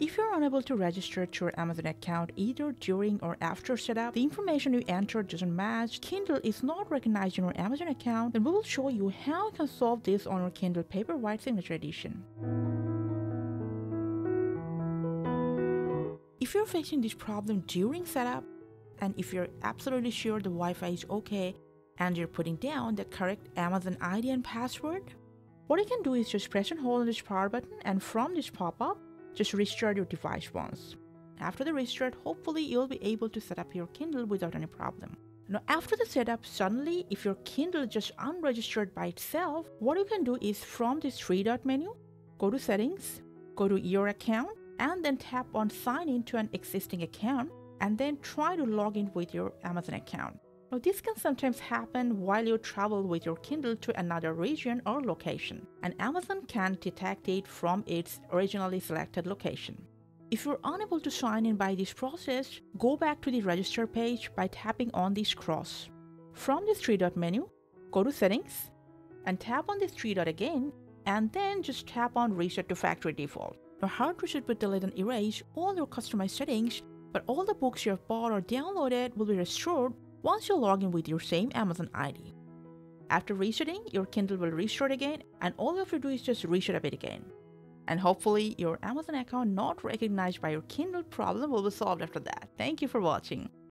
If you're unable to register to your Amazon account either during or after setup, the information you entered doesn't match, Kindle is not recognized in your Amazon account, then we will show you how you can solve this on your Kindle Paperwhite Signature Edition. If you're facing this problem during setup, and if you're absolutely sure the Wi-Fi is okay and you're putting down the correct Amazon ID and password, what you can do is just press and hold on this power button and from this pop-up, just restart your device once. After the restart, hopefully you'll be able to set up your Kindle without any problem. Now after the setup, suddenly if your Kindle just unregistered by itself, what you can do is from this three dot menu, go to settings, go to your account, and then tap on sign in to an existing account, and then try to log in with your Amazon account. Now this can sometimes happen while you travel with your Kindle to another region or location, and Amazon can detect it from its originally selected location. If you're unable to sign in by this process, go back to the register page by tapping on this cross. From this three dot menu, go to settings and tap on this three dot again and then just tap on reset to factory default. Now hard reset will delete and erase all your customized settings, but all the books you have bought or downloaded will be restored once you log in with your same Amazon ID. After resetting, your Kindle will restart again and all you have to do is just reset a bit again. And hopefully your Amazon account not recognized by your Kindle problem will be solved after that. Thank you for watching.